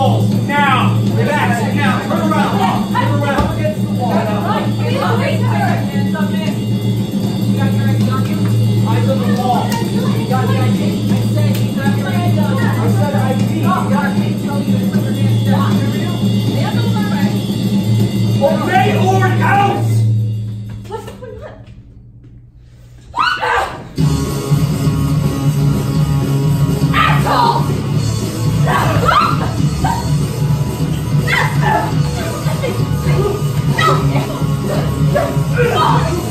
walls. Now, relax. Now, turn around. Turn around. Up against the wall. Now. Hands up, man. You got your. Eyes on the wall.《あっ!》